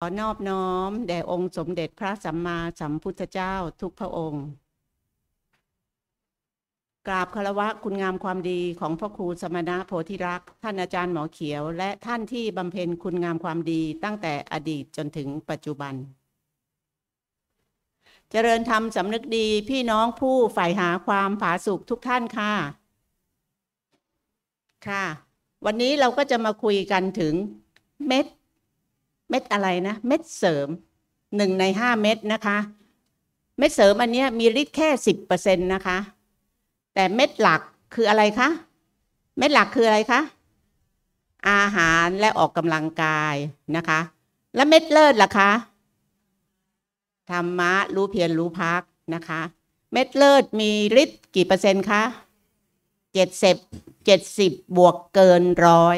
ขอนอบน้อม แด่องค์สมเด็จพระสัมมาสัมพุทธเจ้าทุกพระองค์ กราบคารวะคุณงามความดีของพระครูสมณะโพธิรักษ์ท่านอาจารย์หมอเขียว และท่านที่บำเพ็ญคุณงามความดีตั้งแต่อดีตจนถึงปัจจุบัน เจริญธรรมสำนึกดีพี่น้องผู้ใฝ่หาความผาสุกทุกท่านค่ะ ค่ะ วันนี้เราก็จะมาคุยกันถึงเม็ด เม็ดอะไรนะ เม็ดเสริมหนึ่งในห้าเม็ดนะคะ เม็ดเสริมอันนี้มีฤทธิ์แค่สิบเปอร์เซ็นต์นะคะ แต่เม็ดหลักคืออะไรคะ เม็ดหลักคืออะไรคะ อาหารและออกกำลังกายนะคะ และเม็ดเลิศล่ะคะธรรมะรู้เพียรรู้พักนะคะ เม็ดเลิศมีฤทธิ์กี่เปอร์เซ็นต์คะเจ็ดสิบเจ็ดสิบบวกเกินร้อย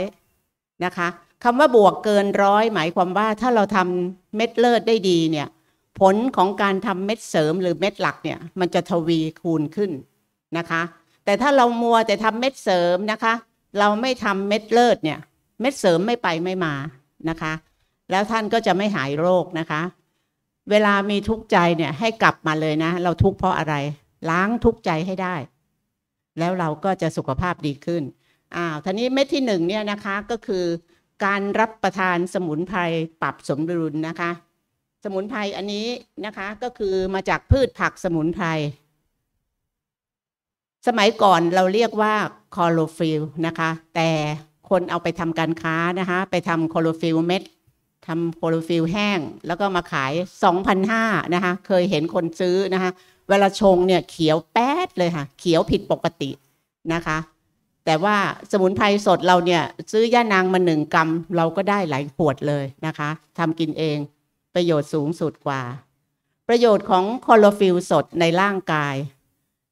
นะคะ คำว่าบวกเกินร้อยหมายความว่าถ้าเราทำเม็ดเลิศได้ดีเนี่ยผลของการทำเม็ดเสริมหรือเม็ดหลักเนี่ยมันจะทวีคูณขึ้นนะคะ แต่ถ้าเรามัวแต่ทำเม็ดเสริมนะคะ เราไม่ทำเม็ดเลิศเนี่ยเม็ดเสริมไม่ไปไม่มานะคะ แล้วท่านก็จะไม่หายโรคนะคะ เวลามีทุกข์ใจเนี่ยให้กลับมาเลยนะ เราทุกข์เพราะอะไร ล้างทุกข์ใจให้ได้ แล้วเราก็จะสุขภาพดีขึ้นอ้าวทีนี้เม็ดที่หนึ่งเนี่ยนะคะก็คือ การรับประทานสมุนไพรปรับสมดุลนะคะ สมุนไพรอันนี้นะคะก็คือมาจากพืชผักสมุนไพรสมัยก่อนเราเรียกว่าคลอโรฟิลล์นะคะ แต่คนเอาไปทำการค้านะคะ ไปทำคลอโรฟิลล์เม็ดทำคลอโรฟิลล์แห้ง แล้วก็มาขาย2,500นะคะ เคยเห็นคนซื้อนะคะ เวลาชงเนี่ยเขียวแป๊ดเลยค่ะ เขียวผิดปกตินะคะ แต่ว่าสมุนไพรสดเราเนี่ยซื้อย่านางมาหนึ่งกรัมเราก็ได้หลายขวดเลยนะคะทำกินเองประโยชน์สูงสุดกว่า ประโยชน์ของคลอโรฟิลล์สดในร่างกาย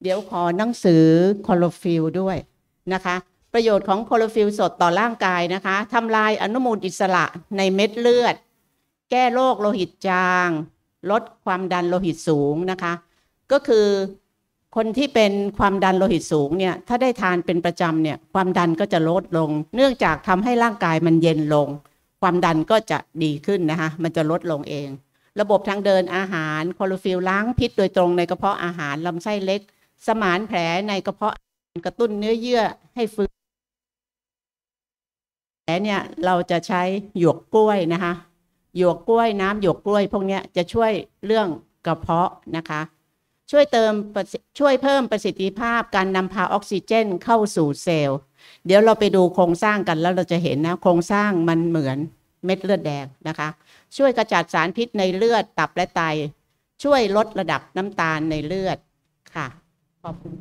เดี๋ยวขอหนังสือคลอโรฟิลล์ด้วยนะคะประโยชน์ของคลอโรฟิลล์สดต่อร่างกายนะคะทำลายอนุมูลอิสระในเม็ดเลือด แก้โรคโลหิตจาง ลดความดันโลหิตสูงนะคะ ก็คือ คนที่เป็นความดันโลหิตสูงเนี่ยถ้าได้ทานเป็นประจำเนี่ยความดันก็จะลดลง เนื่องจากทำให้ร่างกายมันเย็นลง ความดันก็จะดีขึ้นนะคะมันจะลดลงเอง ระบบทางเดินอาหารคลอโรฟิลล์ล้างพิษโดยตรงในกระเพาะอาหารลำไส้เล็ก สมานแผลในกระเพาะกระตุ้นเนื้อเยื่อให้ฟื้นแผลเนี่ยเราจะใช้หยวกกล้วยนะคะหยวกกล้วยน้ำหยวกกล้วย พวกนี้จะช่วยเรื่องกระเพาะนะคะ ช่วยเติมช่วยเพิ่มประสิทธิภาพการนำพาออกซิเจนเข้าสู่เซลล์ เดี๋ยวเราไปดูโครงสร้างกันแล้วเราจะเห็นนะ โครงสร้างมันเหมือนเม็ดเลือดแดงนะคะ ช่วยกระจัดสารพิษในเลือดตับและไต ช่วยลดระดับน้ำตาลในเลือดค่ะขอบคุณ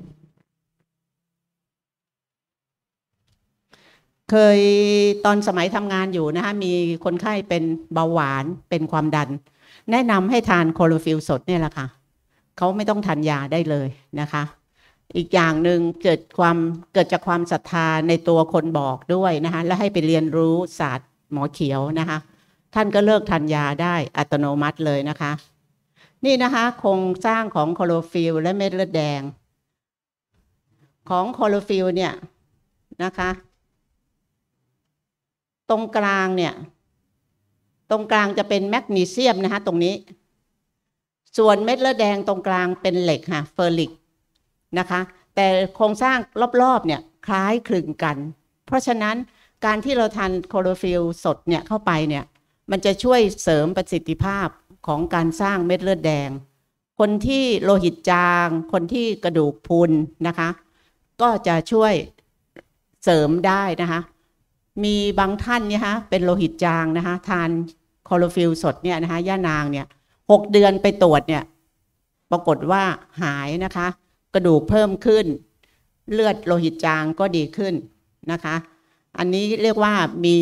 เคยตอนสมัยทำงานอยู่นะคะมีคนไข้เป็นเบาหวานเป็นความดัน แนะนำให้ทานโคลฟิลสดเนี่ยแหละค่ะ เขาไม่ต้องทานยาได้เลยนะคะ อีกอย่างหนึ่งเกิดความเกิดจากความศรัทธาในตัวคนบอกด้วยนะคะและให้ไปเรียนรู้ศาสตร์หมอเขียวนะคะ ท่านก็เลิกทานยาได้อัตโนมัติเลยนะคะ นี่นะคะโครงสร้างของคลอโรฟิลล์และเม็ดเลือดแดง ของคลอโรฟิลล์เนี่ยนะคะ ตรงกลางเนี่ยตรงกลางจะเป็นแมกนีเซียมนะคะตรงนี้ ส่วนเม็ดเลือดแดงตรงกลางเป็นเหล็กค่ะ ferric นะคะ แต่โครงสร้างรอบๆเนี่ยคล้ายคลึงกัน เพราะฉะนั้นการที่เราทานคลอโรฟิลล์สดเนี่ยเข้าไปเนี่ยมันจะช่วยเสริมประสิทธิภาพของการสร้างเม็ดเลือดแดง คนที่โลหิตจาง คนที่กระดูกพรุนนะคะ ก็จะช่วยเสริมได้นะคะ มีบางท่านเนี่ยฮะเป็นโลหิตจางนะคะ ทานคลอโรฟิลล์สดเนี่ยนะคะย่านางเนี่ย หกเดือนไปตรวจเนี่ย ปรากฏว่าหายนะคะ กระดูกเพิ่มขึ้น เลือดโลหิตจางก็ดีขึ้นนะคะ อันนี้เรียกว่ามี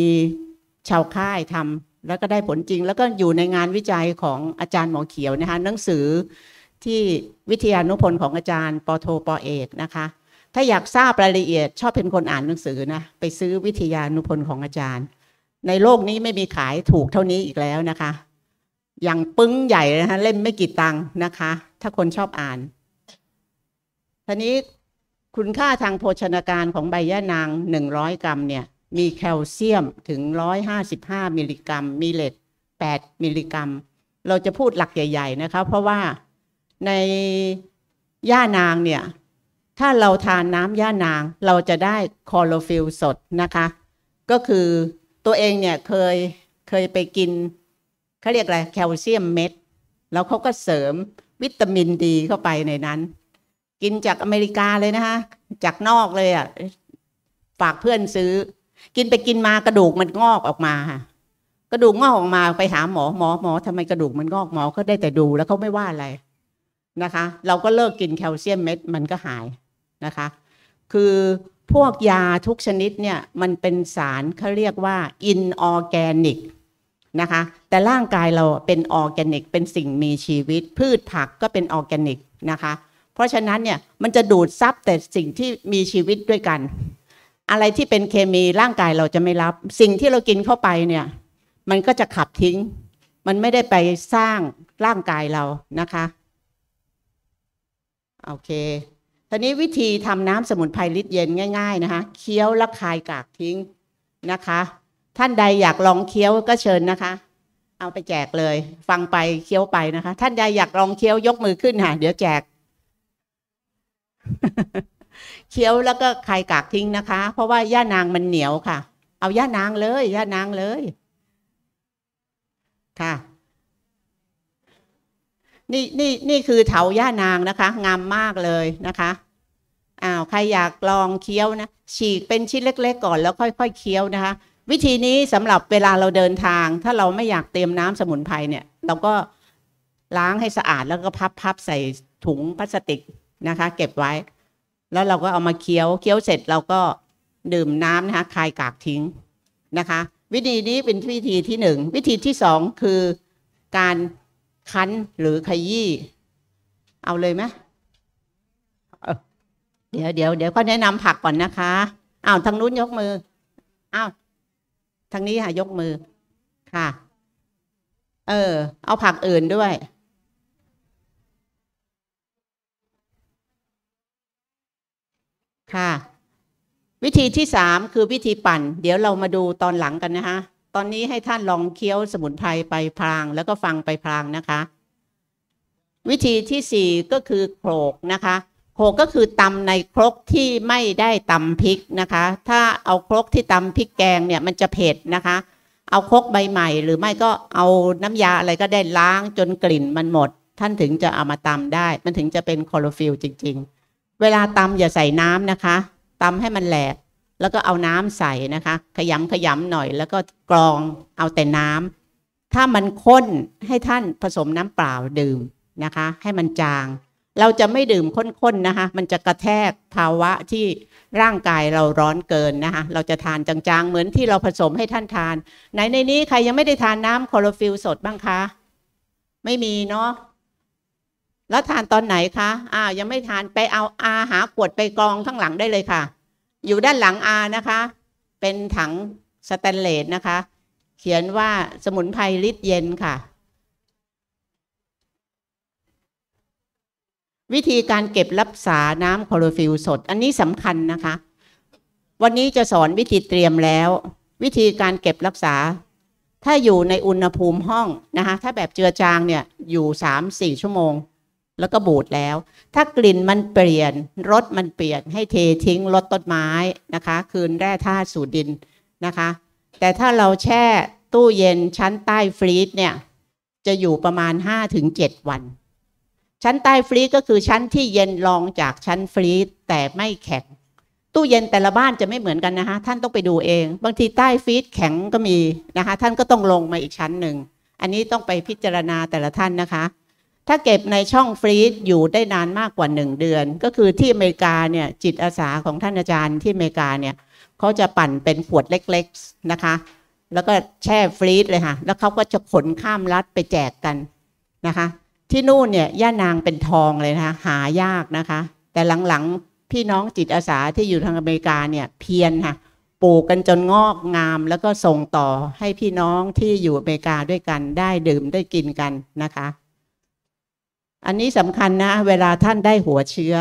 ชาวค่ายทำแล้วก็ได้ผลจริง แล้วก็อยู่ในงานวิจัยของอาจารย์หมอเขียวนะคะหนังสือที่วิทยานุพนธ์ของอาจารย์ปโทปเอกนะคะ ถ้าอยากทราบรายละเอียด ชอบเป็นคนอ่านหนังสือนะไปซื้อวิทยานุพนธ์ของอาจารย์ ในโลกนี้ไม่มีขายถูกเท่านี้อีกแล้วนะคะ อย่างปึ้งใหญ่นะคะเล่มไม่กี่ตังค์นะคะ ถ้าคนชอบอ่านทีนี้คุณค่าทางโภชนาการของใบย่านางหนึ่งร้อยกรัมเนี่ย มีแคลเซียมถึงร้อยห้าสิบห้ามิลลิกรัม มีเหล็ก8มิลลิกรัม เราจะพูดหลักใหญ่ ๆ นะคะ เพราะว่าในย่านางเนี่ย ถ้าเราทานน้ำย่านาง เราจะได้คลอโรฟิลล์สดนะคะ ก็คือตัวเองเนี่ยเคยเคยไปกิน เขาเรียกอะไรแคลเซียมเม็ด แล้วเขาก็เสริมวิตามินดีเข้าไปในนั้น กินจากอเมริกาเลยนะคะ จากนอกเลยอะฝากเพื่อนซื้อ กินไปกินมากระดูกมันงอกออกมาค่ะกระดูกงอกออกมาไปหาหมอหมอหมอทำไมกระดูกมันงอกหมอก็ได้แต่ดูแล้วเขาไม่ว่าอะไรนะคะ เราก็เลิกกินแคลเซียมเม็ดมันก็หายนะคะ คือพวกยาทุกชนิดเนี่ยมันเป็นสารเขาเรียกว่า inorganic นะคะ แต่ร่างกายเราเป็นออร์แกนิก เป็นสิ่งมีชีวิต พืชผักก็เป็นออร์แกนิกนะคะ เพราะฉะนั้นเนี่ยมันจะดูดซับแต่สิ่งที่มีชีวิตด้วยกัน อะไรที่เป็นเคมีร่างกายเราจะไม่รับ สิ่งที่เรากินเข้าไปเนี่ย มันก็จะขับทิ้ง มันไม่ได้ไปสร้างร่างกายเรานะคะโอเคทีนี้วิธีทำน้ำสมุนไพรลิตรเย็นง่าย ๆ นะคะ เคี้ยวแล้วคายกากทิ้งนะคะ ท่านใดอยากลองเคี้ยวก็เชิญนะคะ เอาไปแจกเลย ฟังไปเคี้ยวไปนะคะ ท่านใดอยากลองเคี้ยวยกมือขึ้นค่ะ เดี๋ยวแจก เคี้ยวแล้วก็ใคายกากทิ้งนะคะ เพราะว่าย่านางมันเหนียวค่ะ เอาย่านางเลยย่านางเลย ค่ะ นี่นี่นี่คือเถาย่านางนะคะ งามมากเลยนะคะอ้าวใครอยากลองเคี้ยวนะฉีกเป็นชิ้นเล็ก ๆ ก่อนแล้วค่อยๆเคี้ยวนะคะ วิธีนี้สำหรับเวลาเราเดินทาง ถ้าเราไม่อยากเตรียมน้ำสมุนไพรเนี่ย เราก็ล้างให้สะอาดแล้วก็พับๆใส่ถุงพลาสติกนะคะ เก็บไว้ แล้วเราก็เอามาเคี้ยวเคี้ยวเสร็จเราก็ดื่มน้ำนะคะคายกากทิ้งนะคะ วิธีนี้เป็นวิธีที่หนึ่งวิธีที่สองคือการคั้นหรือขยี้เอาเลยไหมเดี๋ยวเดี๋ยวเดี๋ยวก็แนะนำผักก่อนนะคะอ้าวทางนู้นยกมืออ้าว ทางนี้ค่ะยกมือค่ะ เออ เอาผักอื่นด้วย ค่ะ วิธีที่สามคือวิธีปั่น เดี๋ยวเรามาดูตอนหลังกันนะคะ ตอนนี้ให้ท่านลองเคี้ยวสมุนไพรไปพลาง แล้วก็ฟังไปพลางนะคะ วิธีที่สี่ก็คือโขลกนะคะ โขกก็คือตำในครกที่ไม่ได้ตำพริกนะคะ ถ้าเอาครกที่ตำพริกแกงเนี่ยมันจะเผ็ดนะคะ เอาครกใบใหม่หรือไม่ก็เอาน้ำยาอะไรก็ได้ล้างจนกลิ่นมันหมด ท่านถึงจะเอามาตำได้ มันถึงจะเป็นคลอโรฟิลจริง ๆ เวลาตำอย่าใส่น้ำนะคะตำให้มันแหลก แล้วก็เอาน้ำใส่นะคะ ขยำขยำหน่อย แล้วก็กรองเอาแต่น้ำถ้ามันข้นให้ท่านผสมน้ำเปล่าดื่มนะคะ ให้มันจาง เราจะไม่ดื่มข้นๆนะคะ มันจะกระแทกภาวะที่ร่างกายเราร้อนเกินนะคะ เราจะทานจางๆ เหมือนที่เราผสมให้ท่านทาน ไหนในนี้ใครยังไม่ได้ทานน้ำคลอโรฟิลสดบ้างคะ ไม่มีเนาะ แล้วทานตอนไหนคะ อ้าว ยังไม่ทานไปเอาอาหาขวดไปกองข้างหลังได้เลยค่ะ อยู่ด้านหลังอานะคะ เป็นถังสแตนเลสนะคะ เขียนว่าสมุนไพรฤทธิ์เย็นค่ะ วิธีการเก็บรักษาน้ำคลอโรฟิลล์สด อันนี้สำคัญนะคะ วันนี้จะสอนวิธีเตรียมแล้ว วิธีการเก็บรักษา ถ้าอยู่ในอุณหภูมิห้องนะคะ ถ้าแบบเจือจางเนี่ยอยู่สามสี่ชั่วโมง แล้วก็บูดแล้ว ถ้ากลิ่นมันเปลี่ยนรสมันเปลี่ยน ให้เททิ้งรดต้นไม้นะคะ คืนแร่ธาตุสู่ดินนะคะ แต่ถ้าเราแช่ตู้เย็นชั้นใต้ freeze เนี่ยจะอยู่ประมาณ 5-7 วัน ชั้นใต้ freeze ก็คือชั้นที่เย็นรองจากชั้น freeze แต่ไม่แข็ง ตู้เย็นแต่ละบ้านจะไม่เหมือนกันนะคะท่านต้องไปดูเอง บางทีใต้ freeze แข็งก็มีนะคะ ท่านก็ต้องลงมาอีกชั้นหนึ่งอันนี้ต้องไปพิจารณาแต่ละท่านนะคะ ถ้าเก็บในช่องฟรีซอยู่ได้นานมากกว่าหนึ่งเดือน ก็คือที่อเมริกาเนี่ยจิตอาสาของท่านอาจารย์ที่อเมริกาเนี่ยเขาจะปั่นเป็นขวดเล็กๆนะคะ แล้วก็แช่ฟรีซเลยค่ะแล้วเขาก็จะขนข้ามรัฐไปแจกกันนะคะ ที่นู่นเนี่ยย่านางเป็นทองเลยนะคะหายากนะคะ แต่หลังๆพี่น้องจิตอาสาที่อยู่ทางอเมริกาเนี่ยเพียรค่ะปลูกกันจนงอกงาม แล้วก็ส่งต่อให้พี่น้องที่อยู่อเมริกาด้วยกันได้ดื่มได้กินกันนะคะ อันนี้สำคัญนะ เวลาท่านได้หัวเชื้อ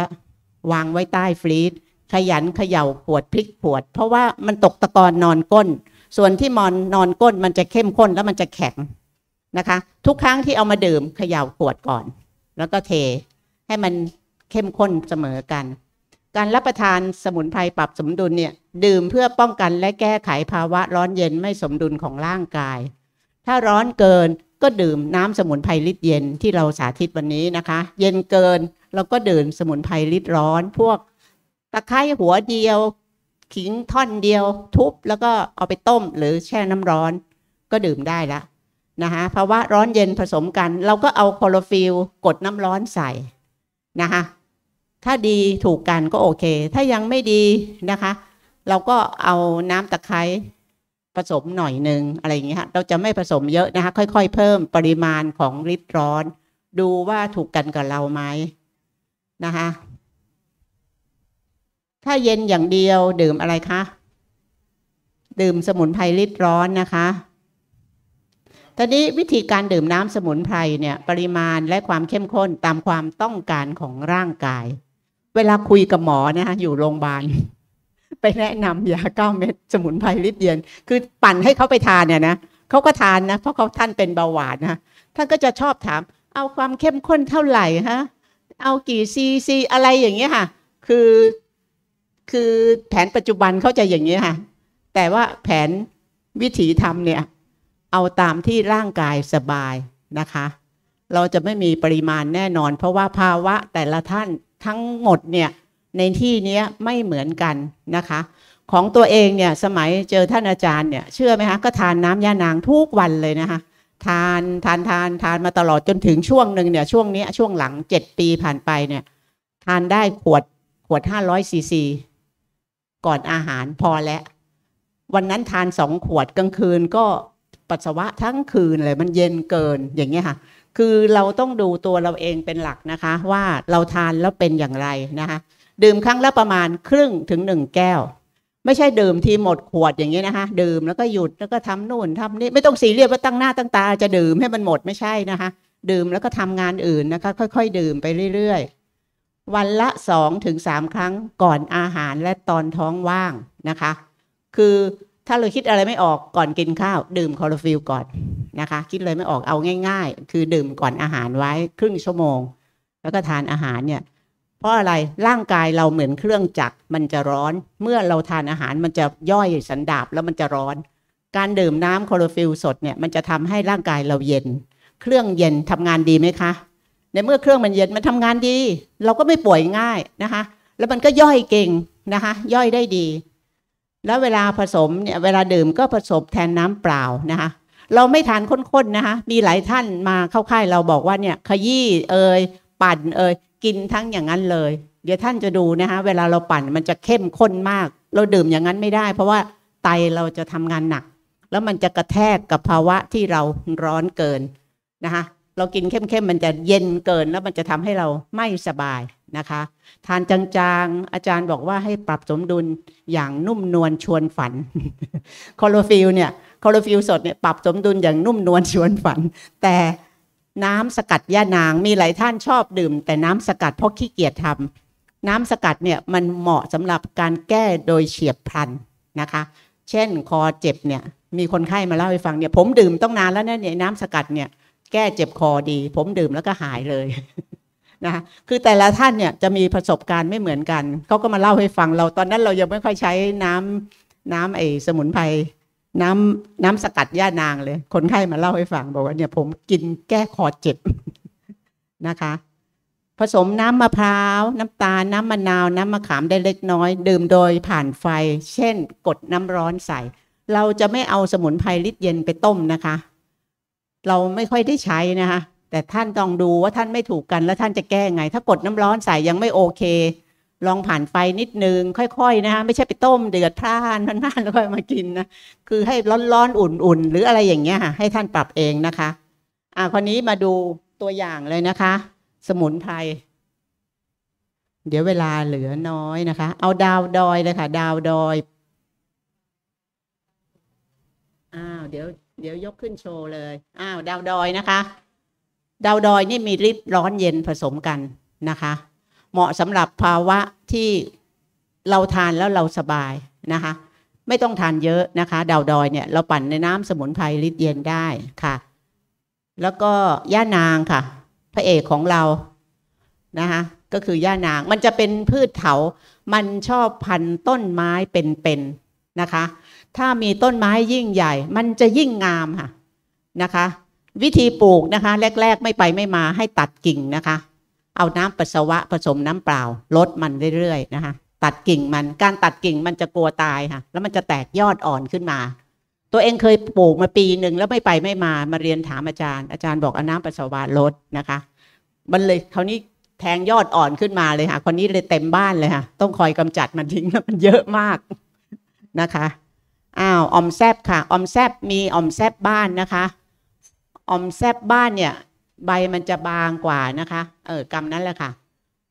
วางไว้ใต้ฟรีซขยันเขย่าขวดพลิกขวด เพราะว่ามันตกตะกอนนอนก้น ส่วนที่มอนนอนก้นมันจะเข้มข้นแล้วมันจะแข็ง นะคะ ทุกครั้งที่เอามาดื่มเขย่าขวดก่อน แล้วก็เทให้มันเข้มข้นเสมอกัน การรับประทานสมุนไพรปรับสมดุลเนี่ยดื่มเพื่อป้องกันและแก้ไขภาวะร้อนเย็นไม่สมดุลของร่างกาย ถ้าร้อนเกินก็ดื่มน้ำสมุนไพรลิตรเย็นที่เราสาธิตวันนี้นะคะ เย็นเกินเราก็ดื่มสมุนไพรลิตรร้อน พวกตะไคร้หัวเดียวขิงท่อนเดียวทุบแล้วก็เอาไปต้มหรือแช่น้ำร้อน ก็ดื่มได้ละ นะคะภาวะร้อนเย็นผสมกัน เราก็เอาคลอฟิลกดน้ำร้อนใส่นะคะถ้าดีถูกกันก็โอเค ถ้ายังไม่ดีนะคะ เราก็เอาน้ำตะไคร้ผสมหน่อยหนึ่งอะไรอย่างเงี้ยเราจะไม่ผสมเยอะนะคะ ค่อยๆ เพิ่มปริมาณของฤทธิ์ร้อน ดูว่าถูกกันกับเราไหมนะคะถ้าเย็นอย่างเดียวดื่มอะไรคะ ดื่มสมุนไพรฤทธิ์ร้อนนะคะ ตอนนี้วิธีการดื่มน้ำสมุนไพรเนี่ยปริมาณและความเข้มข้นตามความต้องการของร่างกาย เวลาคุยกับหมอนะคะอยู่โรงพยาบาลไปแนะนำยาเก้าเม็ดสมุนไพรฤทธิ์เย็น คือปั่นให้เขาไปทานเนี่ยนะเขาก็ทานนะเพราะเขาท่านเป็นเบาหวานนะท่านก็จะชอบถาม เอาความเข้มข้นเท่าไหร่ฮะเอากี่ซีซีอะไรอย่างเงี้ยค่ะ คือคือแผนปัจจุบันเขาจะอย่างนี้ยค่ะ แต่ว่าแผนวิถีธรรมเนี่ย เอาตามที่ร่างกายสบายนะคะ เราจะไม่มีปริมาณแน่นอน เพราะว่าภาวะแต่ละท่านทั้งหมดเนี่ยในที่นี้ไม่เหมือนกันนะคะ ของตัวเองเนี่ยสมัยเจอท่านอาจารย์เนี่ยเชื่อไหมคะก็ทานน้ำยานางทุกวันเลยนะคะทานทานทานทานมาตลอดจนถึงช่วงหนึ่งเนี่ยช่วงนี้ช่วงหลังเจ็ดปีผ่านไปเนี่ยทานได้ขวดขวดห้าร้อยซีซีก่อนอาหารพอแล้ว วันนั้นทานสองขวดกลางคืนก็ ปัสสาวะทั้งคืนเลยมันเย็นเกินอย่างเงี้ยค่ะคือเราต้องดูตัวเราเองเป็นหลักนะคะ ว่าเราทานแล้วเป็นอย่างไรนะคะดื่มครั้งละประมาณครึ่งถึงหนึ่งแก้ว ไม่ใช่ดื่มทีหมดขวดอย่างนี้นะคะ ดื่มแล้วก็หยุดแล้วก็ทำนู่นทำนี่ไม่ต้องสีเรียบว่าตั้งหน้าตั้งตาจะดื่มให้มันหมดไม่ใช่นะคะ ดื่มแล้วก็ทำงานอื่นนะคะ ค่อย ๆ ดื่มไปเรื่อยๆ วันละสองถึงสามครั้งก่อนอาหารและตอนท้องว่างนะคะ คือ ถ้าเราคิดอะไรไม่ออกก่อนกินข้าว ดื่มคอร์ฟิลก่อนนะคะ คิดเลยไม่ออกเอาง่าย ๆ คือดื่มก่อนอาหารไว้ครึ่งชั่วโมง แล้วก็ทานอาหารเนี่ย เพราะอะไรร่างกายเราเหมือนเครื่องจักรมันจะร้อน เมื่อเราทานอาหารมันจะย่อยสันดาบแล้วมันจะร้อน การดื่มน้ำคอร์ฟิลสดเนี่ยมันจะทำให้ร่างกายเราเย็น เครื่องเย็นทำงานดีไหมคะในเมื่อเครื่องมันเย็นมันทำงานดี เราก็ไม่ป่วยง่ายนะคะ แล้วมันก็ย่อยเก่งนะคะ ย่อยได้ดี แล้วเวลาผสมเนี่ยเวลาดื่มก็ผสมแทนน้ำเปล่านะคะเราไม่ทานข้นๆนะคะมีหลายท่านมาเข้าค่ายเราบอกว่าเนี่ยขยี้เอ่ยปั่นเอ่ยกินทั้งอย่างนั้นเลย เดี๋ยวท่านจะดูนะคะเวลาเราปั่นมันจะเข้มข้นมาก เราดื่มอย่างนั้นไม่ได้ เพราะว่าไตเราจะทำงานหนัก แล้วมันจะกระแทกกับภาวะที่เราร้อนเกินนะคะเรากินเข้มๆมันจะเย็นเกินแล้วมันจะทำให้เราไม่สบาย นะคะ ทานจางๆ อาจารย์บอกว่าให้ปรับสมดุลอย่างนุ่มนวลชวนฝันคลอโรฟิลล์เนี่ยคลอโรฟิลล์สดเนี่ยปรับสมดุลอย่างนุ่มนวลชวนฝัน แต่น้ำสกัดย่านางมีหลายท่านชอบดื่ม แต่น้ำสกัดเพราะขี้เกียจทำน้ำสกัดเนี่ยมันเหมาะสำหรับการแก้โดยเฉียบพลันนะคะ เช่นคอเจ็บเนี่ยมีคนไข้มาเล่าให้ฟังเนี่ยผมดื่มต้องนานแล้วเนี่ยน้ำสกัดเนี่ยแก้เจ็บคอดี ผมดื่มแล้วก็หายเลย นะคะคือแต่ละท่านเนี่ยจะมีประสบการณ์ไม่เหมือนกันเขาก็มาเล่าให้ฟังเราตอนนั้นเรายังไม่ค่อยใช้น้ำน้ำไอ้สมุนไพรน้ำน้ำสกัดย่านางเลย คนไข้มาเล่าให้ฟังบอกว่าเนี่ยผมกินแก้คอเจ็บนะคะ ผสมน้ำมะพร้าว น้ำตาล น้ำมะนาว น้ำมะขามได้เล็กน้อย ดื่มโดยผ่านไฟ เช่น กดน้ำร้อนใส่ เราจะไม่เอาสมุนไพรลิตรเย็นไปต้มนะคะ เราไม่ค่อยได้ใช้นะคะ แต่ท่านต้องดูว่าท่านไม่ถูกกันแล้วท่านจะแก้ไง ถ้ากดน้ำร้อนใส่ยังไม่โอเค ลองผ่านไฟนิดนึง ค่อยๆนะคะไม่ใช่ไปต้มเดือดพร่านพร่านแล้วก็มากินนะคือให้ร้อนๆอุ่นๆ หรืออะไรอย่างเงี้ยค่ะให้ท่านปรับเองนะคะอ่าคนนี้มาดูตัวอย่างเลยนะคะ สมุนไพรเดี๋ยวเวลาเหลือน้อยนะคะ เอาดาวดอยเลยค่ะ ดาวดอยอ้าวเดี๋ยวเดี๋ยวยกขึ้นโชว์เลยอ้าวดาวดอยนะคะ ดาวดอยนี่มีฤทธิ์ร้อนเย็นผสมกันนะคะ เหมาะสำหรับภาวะที่เราทานแล้วเราสบายนะคะ ไม่ต้องทานเยอะนะคะ ดาวดอยเนี่ยเราปั่นในน้ำสมุนไพรฤทธิ์เย็นได้ค่ะ แล้วก็ย่านางค่ะ พระเอกของเรานะคะก็คือย่านางมันจะเป็นพืชเถา มันชอบพันต้นไม้เป็นๆนะคะ ถ้ามีต้นไม้ยิ่งใหญ่ มันจะยิ่งงามค่ะนะคะ วิธีปลูกนะคะ แรก ๆ ไม่ไปไม่มาให้ตัดกิ่งนะคะ เอาน้ำปัสสาวะผสมน้ำเปล่าลดมันเรื่อยๆนะคะ ตัดกิ่งมันการตัดกิ่งมันจะกลัวตายค่ะ แล้วมันจะแตกยอดอ่อนขึ้นมา ตัวเองเคยปลูกมาปีหนึ่งแล้วไม่ไปไม่มามาเรียนถามอาจารย์ อาจารย์บอกเอาน้ำปัสสาวะลดนะคะ มันเลยคราวนี้แทงยอดอ่อนขึ้นมาเลยค่ะคนนี้เลยเต็มบ้านเลยค่ะ ต้องคอยกำจัดมันทิ้งแล้วมันเยอะมากนะคะอ้าวอมแซบค่ะอมแซบมีอมแซบบ้านนะคะ อมแซบบ้านเนี่ย ใบมันจะบางกว่านะคะ เออกำนั้นแหละค่ะ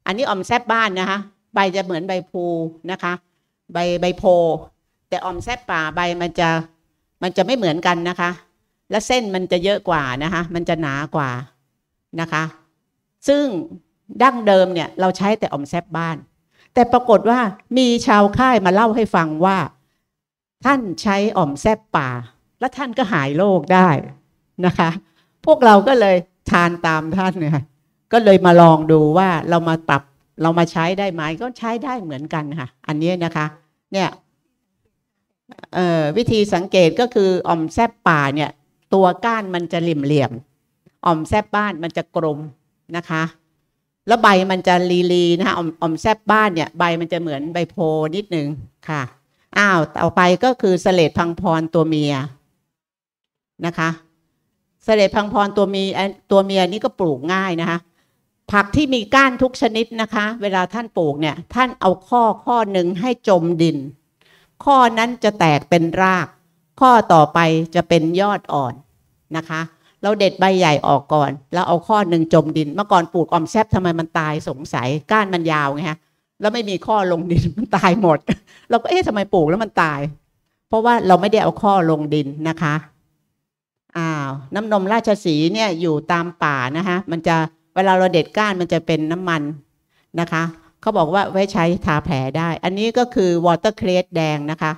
อันนี้ออมแซบบ้านนะคะ ใบจะเหมือนใบพูนะคะ ใบใบโพ แต่ออมแซบป่าใบมันจะมันจะไม่เหมือนกันนะคะ และเส้นมันจะเยอะกว่านะคะ มันจะหนากว่านะคะ ซึ่งดั้งเดิมเนี่ยเราใช้แต่ออมแซบบ้าน แต่ปรากฏว่ามีชาวค่ายมาเล่าให้ฟังว่า ท่านใช้ออมแซบป่า และท่านก็หายโรคได้ นะคะ พวกเราก็เลยทานตามท่านเนี่ยก็เลยมาลองดูว่าเรามาปรับเรามาใช้ได้ไหมก็ใช้ได้เหมือนกันค่ะ อันนี้นะคะ เนี่ยวิธีสังเกตก็คือออมแซบป่าเนี่ย ตัวก้านมันจะเหลี่ยมๆออมแซบบ้านมันจะกลมนะคะ แล้วใบมันจะลีลีนะคะออมอมแซบบ้านเนี่ยใบมันจะเหมือนใบโพนิดนึงค่ะอ้าวต่อไปก็คือเสลดพังพรตัวเมียนะคะ เสลดพังพรตัวมีตัวเมียนี่ก็ปลูกง่ายนะคะ ผักที่มีก้านทุกชนิดนะคะ เวลาท่านปลูกเนี่ย ท่านเอาข้อข้อหนึ่งให้จมดิน ข้อนั้นจะแตกเป็นราก ข้อต่อไปจะเป็นยอดอ่อนนะคะ เราเด็ดใบใหญ่ออกก่อน แล้วเอาข้อหนึ่งจมดิน เมื่อก่อนปลูกออมแซบทำไมมันตายสงสัยก้านมันยาวไงฮะแล้วไม่มีข้อลงดินมันตายหมด เราก็เอ๊ะทำไมปลูกแล้วมันตาย เพราะว่าเราไม่ได้เอาข้อลงดินนะคะ อ้าวน้ำนมราชสีเนี่ยอยู่ตามป่านะคะมันจะเวลาเราเด็ดก้านมันจะเป็นน้ำมันนะคะเขาบอกว่าไว้ใช้ทาแผลได้ อันนี้ก็คือวอเตอร์เครสแดงนะคะ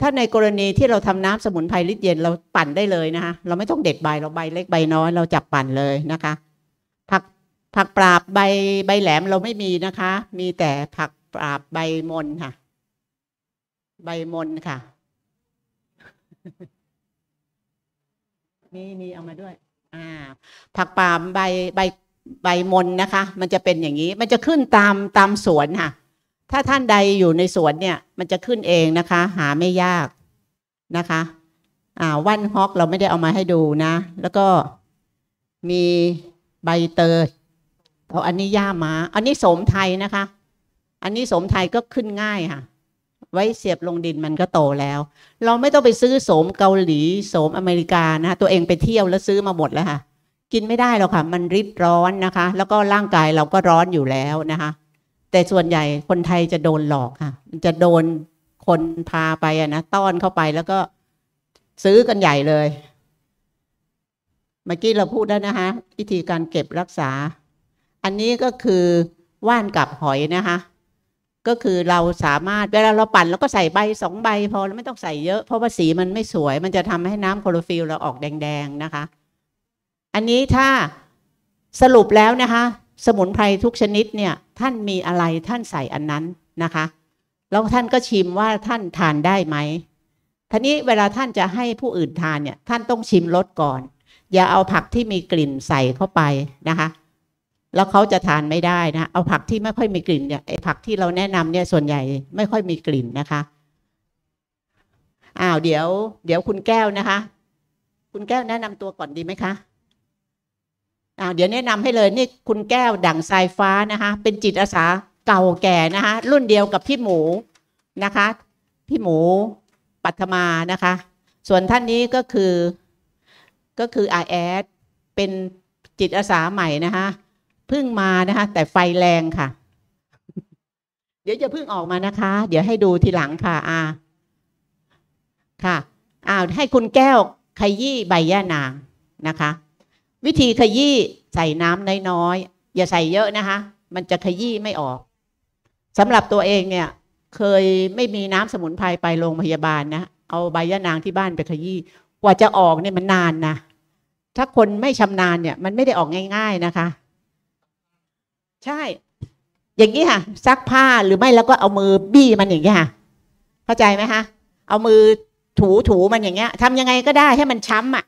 ถ้าในกรณีที่เราทำน้ำสมุนไพรลิตรเย็นเราปั่นได้เลยนะคะเราไม่ต้องเด็ดใบเราใบเล็กใบน้อยเราจับปั่นเลยนะคะผักผักปราบใบใบแหลมเราไม่มีนะคะ มีแต่ผักปราบใบมนค่ะ ใบมนค่ะ นี่นี่เอามาด้วย อ่า ผักปาล์มใบใบใบมนนะคะ มันจะเป็นอย่างนี้ มันจะขึ้นตามตามสวนค่ะ ถ้าท่านใดอยู่ในสวนเนี่ย มันจะขึ้นเองนะคะ หาไม่ยากนะคะ อ่าวันฮอกเราไม่ได้เอามาให้ดูนะ แล้วก็มีใบเตยเอาอันนี้ย่ามา อันนี้สมไทยนะคะ อันนี้สมไทยก็ขึ้นง่ายค่ะ ไว้เสียบลงดินมันก็โตแล้ว เราไม่ต้องไปซื้อโสมเกาหลีโสมอเมริกานะตัวเองไปเที่ยวแล้วซื้อมาหมดแล้วค่ะกินไม่ได้หรอกค่ะ มันริดร้อนนะคะ แล้วก็ร่างกายเราก็ร้อนอยู่แล้วนะคะ แต่ส่วนใหญ่คนไทยจะโดนหลอกค่ะ จะโดนคนพาไปอะนะต้อนเข้าไปแล้วก็ซื้อกันใหญ่เลย เมื่อกี้เราพูดแล้วนะคะ วิธีการเก็บรักษา อันนี้ก็คือว่านกับหอยนะคะ ก็คือเราสามารถเวลาเราปั่นเราก็ใส่ใบสองใบพอเราไม่ต้องใส่เยอะเพราะว่าสีมันไม่สวย มันจะทำให้น้ำโคลอฟิลเราออกแดงๆนะคะ อันนี้ถ้าสรุปแล้วนะคะ สมุนไพรทุกชนิดเนี่ยท่านมีอะไรท่านใส่อันนั้นนะคะแล้วท่านก็ชิมว่าท่านทานได้ไหมทีนี้เวลาท่านจะให้ผู้อื่นทานเนี่ยท่านต้องชิมรสก่อน อย่าเอาผักที่มีกลิ่นใส่เข้าไปนะคะ แล้วเขาจะทานไม่ได้นะ เอาผักที่ไม่ค่อยมีกลิ่นเนี่ยไอ้ผักที่เราแนะนำเนี่ยส่วนใหญ่ไม่ค่อยมีกลิ่นนะคะอ้าวเดี๋ยว เดี๋ยวคุณแก้วนะคะ คุณแก้วแนะนำตัวก่อนดีไหมคะอ้าวเดี๋ยวแนะนำให้เลยนี่คุณแก้วดั่งสายฟ้านะคะ เป็นจิตอาสาเก่าแก่นะคะ รุ่นเดียวกับพี่หมูนะคะ พี่หมูปัทมานะคะ ส่วนท่านนี้ก็คือก็คืออาแอดเป็นจิตอาสาใหม่นะคะ พิ่งมานะคะ แต่ไฟแรงค่ะ เดี๋ยวจะพิ่งออกมานะคะ เดี๋ยวให้ดูทีหลังค่ะอาค่ะอ้าวให้คุณแก้วขยี้ใบย่านางนะคะ วิธีขยี้ใส่น้ำน้อยๆอย่าใส่เยอะนะคะ มันจะขยี้ไม่ออกสำหรับตัวเองเนี่ย เคยไม่มีน้ำสมุนไพรไปโรงพยาบาลนะเอาใบย่านางที่บ้านไปขยี้กว่าจะออกเนี่ยมันนานนะถ้าคนไม่ชำนาญเนี่ย มันไม่ได้ออกง่าย ๆนะคะ ใช่ อย่างนี้ค่ะซักผ้าหรือไม่แล้วก็เอามือบี้มันอย่างนี้ค่ะ เข้าใจไหมคะเอามือถูถูมันอย่างเงี้ยทำยังไงก็ได้ให้มันช้ำอะ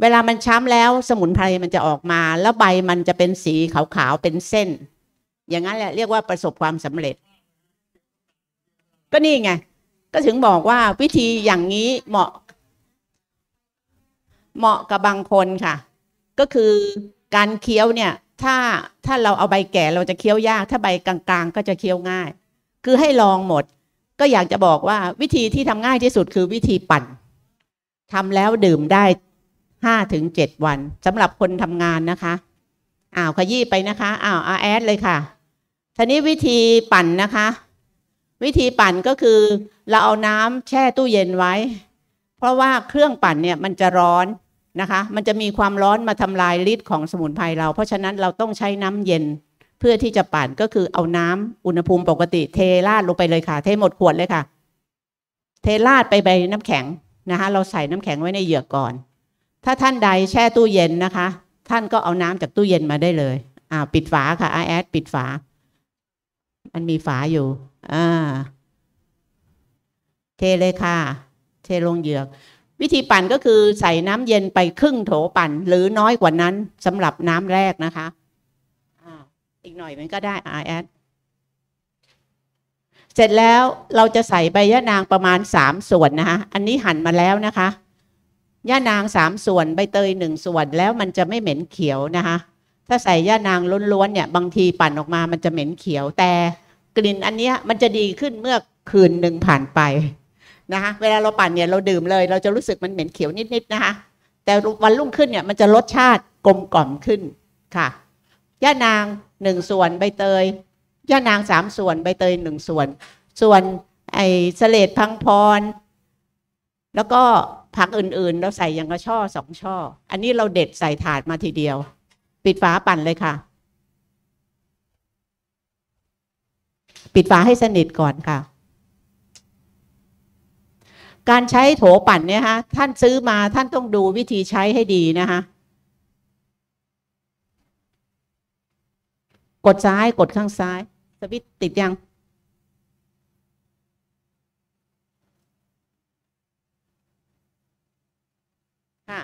เวลามันช้ำแล้วสมุนไพรมันจะออกมา แล้วใบมันจะเป็นสีขาวๆเป็นเส้น อย่างนั้นแหละเรียกว่าประสบความสำเร็จ ก็นี่ไงก็ถึงบอกว่าวิธีอย่างนี้เหมาะ เหมาะกับบางคนค่ะ ก็คือการเคี้ยวเนี่ย ถ้าถ้าเราเอาใบแก่เราจะเคี้ยวยาก ถ้าใบกลางๆ ก็จะเคี้ยวง่าย คือให้ลองหมด ก็อยากจะบอกว่าวิธีที่ทำง่ายที่สุดคือวิธีปั่นทำแล้วดื่มได้ห้าถึงเจ็ดวันสำหรับคนทำงานนะคะอ้าวขยี้ไปนะคะอ้าวอาแอดเลยค่ะทีนี้วิธีปั่นนะคะ วิธีปั่นก็คือ เราเอาน้ำแช่ตู้เย็นไว้ เพราะว่าเครื่องปั่นเนี่ยมันจะร้อน นะคะ มันจะมีความร้อนมาทำลายฤทธิ์ของสมุนไพรเรา เพราะฉะนั้นเราต้องใช้น้ำเย็นเพื่อที่จะปั่นก็คือเอาน้ำอุณหภูมิปกติเทราดลงไปเลยค่ะ เทหมดขวดเลยค่ะ เทราดไปใบน้ำแข็งนะคะ เราใส่น้ำแข็งไว้ในเหยือกก่อน ถ้าท่านใดแช่ตู้เย็นนะคะ ท่านก็เอาน้ำจากตู้เย็นมาได้เลยอ่าปิดฝาค่ะอาแอดปิดฝา มันมีฝาอยู่อ่าเทเลยค่ะ เทลงเหยือก วิธีปั่นก็คือใส่น้ำเย็นไปครึ่งโถปั่น หรือน้อยกว่านั้นสำหรับน้ำแรกนะคะอีกหน่อยมันก็ได้อแอดเสร็จแล้วเราจะใส่ใบยะนางประมาณสามส่วนนะคะ อันนี้หั่นมาแล้วนะคะย่านางสามส่วนใบเตยหนึ่งส่วนแล้วมันจะไม่เหม็นเขียวนะคะ ถ้าใส่ย่านางล้วนๆเนี่ย บางทีปั่นออกมามันจะเหม็นเขียวแต่กลิ่นอันเนี้ยมันจะดีขึ้นเมื่อคืนหนึ่งผ่านไป นะคะเวลาเราปั่นเนี่ยเราดื่มเลย เราจะรู้สึกมันเหม็นเขียวนิดๆนะคะแต่วันรุ่งขึ้นเนี่ยมันจะรสชาติกลมกล่อมขึ้นค่ะย่านางหนึ่งส่วนใบเตยย่านางสามส่วนใบเตยหนึ่งส่วน ส่วนไอ้สเลดพังพร แล้วก็ผักอื่นๆ เราใส่อย่างกระช่อสองช่อ อันนี้เราเด็ดใส่ถาดมาทีเดียว ปิดฝาปั่นเลยค่ะ ปิดฝาให้สนิทก่อนค่ะ การใช้โถปั่นเนี่ยฮะท่านซื้อมาท่านต้องดูวิธีใช้ให้ดีนะคะกดซ้ายกดข้างซ้าย สวิตติดยัง ค่ะ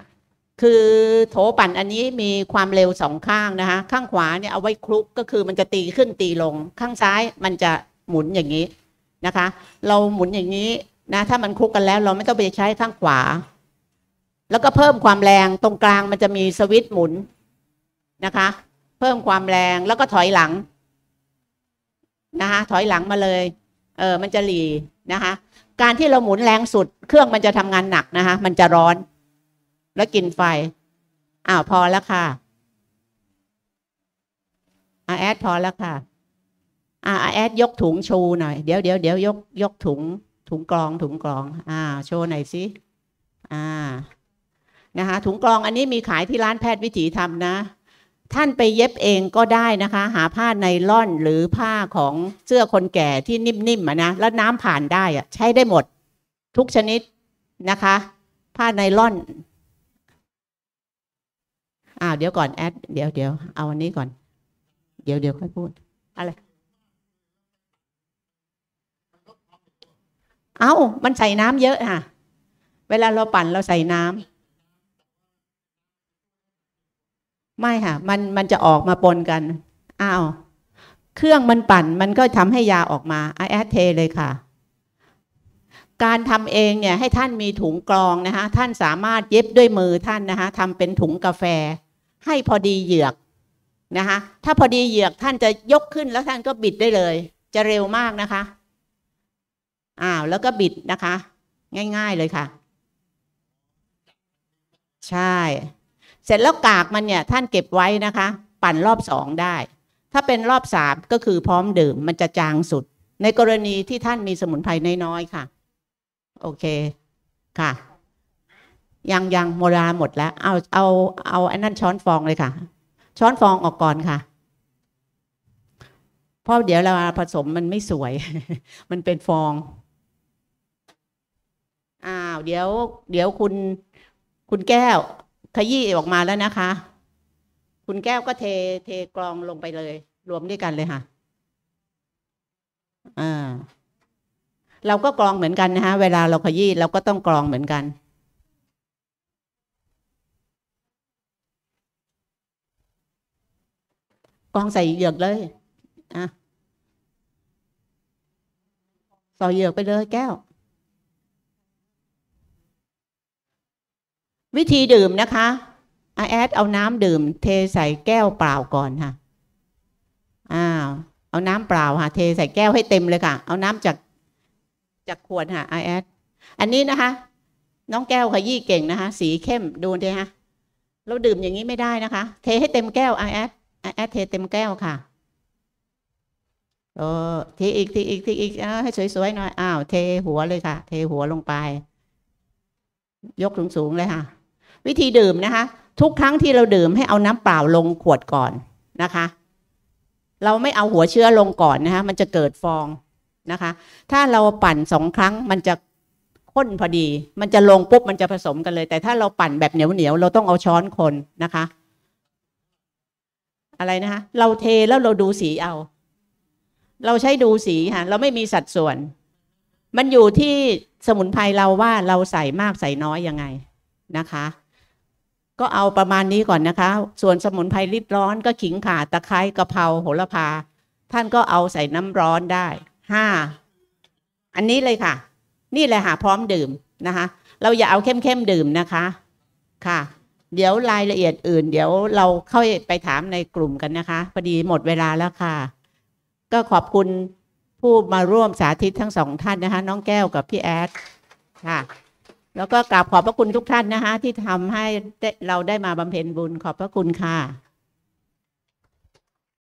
คือโถปั่นอันนี้มีความเร็วสองข้างนะคะ ข้างขวาเนี่ยเอาไว้คลุกก็คือมันจะตีขึ้นตีลง ข้างซ้ายมันจะหมุนอย่างนี้นะคะ เราหมุนอย่างนี้ นะถ้ามันคลุกกันแล้ว เราไม่ต้องไปใช้ข้างขวา แล้วก็เพิ่มความแรงตรงกลางมันจะมีสวิตช์หมุนนะคะ เพิ่มความแรงแล้วก็ถอยหลังนะคะถอยหลังมาเลย เออมันจะหลีนะคะ การที่เราหมุนแรงสุด เครื่องมันจะทำงานหนักนะคะ มันจะร้อน แล้วกินไฟอ้าวพอแล้วค่ะอาแอดพอแล้วค่ะอ่าแอดยกถุงชูหน่อย เดี๋ยวเดี๋ยวเดี๋ยวยกยกถุง ถุงกรองถุงกรอง อ่า โชว์หน่อยสิอ่านะคะถุงกรองอันนี้มีขายที่ร้านแพทย์วิถีธรรมนะ ท่านไปเย็บเองก็ได้นะคะ หาผ้าไนล่อนหรือผ้าของเสื้อคนแก่ที่นิ่มๆอะนะแล้วน้ำผ่านได้อะใช้ได้หมด ทุกชนิดนะคะ ผ้าไนล่อนอ้าวเดี๋ยวก่อนแอดเดี๋ยวเดี๋ยวเอาอันนี้ก่อน เดี๋ยวเดี๋ยวค่อยพูดอะไร เอามันใส่น้ำเยอะค่ะ เวลาเราปั่นเราใส่น้ำไม่ค่ะ มันมันจะออกมาปนกันอ้าวเครื่องมันปั่นมันก็ทำให้ยาออกมาไอแอดเทเลยค่ะ การทำเองเนี่ยให้ท่านมีถุงกรองนะคะท่านสามารถเย็บด้วยมือท่านนะคะทำเป็นถุงกาแฟ ให้พอดีเหยือกนะคะถ้าพอดีเหยือกท่านจะยกขึ้นแล้วท่านก็บิดได้เลย จะเร็วมากนะคะ อ้าวแล้วก็บิดนะคะ ง่าย ๆเลยค่ะ ใช่ เสร็จแล้วกากมันเนี่ย ท่านเก็บไว้นะคะ ปั่นรอบสองได้ ถ้าเป็นรอบสามก็คือพร้อมดื่ม มันจะจางสุด ในกรณีที่ท่านมีสมุนไพรน้อยๆค่ะ โอเคค่ะ ยังยังโมราหมดแล้ว เอาเอาเอาไอันนั้นช้อนฟองเลยค่ะ ช้อนฟองออกก่อนค่ะเพราะเดี๋ยวเราผสมมันไม่สวย มันเป็นฟองาวเดี๋ยว เดี๋ยวคุณ คุณแก้ว ขยี้ออกมาแล้วนะคะ คุณแก้วก็เทเทกรองลงไปเลย รวมด้วยกันเลยค่ะอ่าเราก็กรองเหมือนกันนะคะเวลาเราขยี้เราก็ต้องกรองเหมือนกันกรองใส่เหยือกเลยอะใส่เหยือกไปเลยแก้ว วิธีดื่มนะคะอาแอดเอาน้ำดื่ม เทใส่แก้วเปล่าก่อนค่ะอ้าวเอาน้ำเปล่าค่ะ เทใส่แก้วให้เต็มเลยค่ะ เอาน้ำจากจากขวดค่ะอาแอดอันนี้นะคะ น้องแก้วขยี้เก่งนะคะ สีเข้มดูดิฮะเราดื่มอย่างนี้ไม่ได้นะคะ เทให้เต็มแก้วอาแอดอาแอดเทเต็มแก้วค่ะโอ้เทอีกเทอีกเทอีกอให้สวยๆหน่อยอ้าวเทหัวเลยค่ะ เทหัวลงไป ยกสูงๆเลยค่ะ วิธีดื่มนะคะ ทุกครั้งที่เราดื่มให้เอาน้ำเปล่าลงขวดก่อนนะคะ เราไม่เอาหัวเชื้อลงก่อนนะคะ มันจะเกิดฟองนะคะ ถ้าเราปั่นสองครั้งมันจะข้นพอดี มันจะลงปุ๊บมันจะผสมกันเลย แต่ถ้าเราปั่นแบบเหนียวเหนียวเราต้องเอาช้อนคนนะคะ อะไรนะคะเราเทแล้วเราดูสีเอา เราใช้ดูสีค่ะเราไม่มีสัดส่วน มันอยู่ที่สมุนไพรเราว่าเราใส่มากใส่น้อยยังไงนะคะ ก็เอาประมาณนี้ก่อนนะคะ ส่วนสมุนไพรริดร้อนก็ขิงข่าตะไคร้กะเพราโหระพา ท่านก็เอาใส่น้ำร้อนได้ห้าอันนี้เลยค่ะ นี่แหละค่ะพร้อมดื่มนะคะ เราอย่าเอาเข้มๆดื่มนะคะค่ะ เดี๋ยวรายละเอียดอื่น เดี๋ยวเราเข้าไปถามในกลุ่มกันนะคะพอดีหมดเวลาแล้วค่ะ ก็ขอบคุณผู้มาร่วมสาธิตทั้งสองท่านนะคะ น้องแก้วกับพี่แอดค่ะ แล้วก็กราบขอบพระคุณทุกท่านนะคะที่ทำให้เราได้มาบำเพ็ญบุญขอบพระคุณค่ะ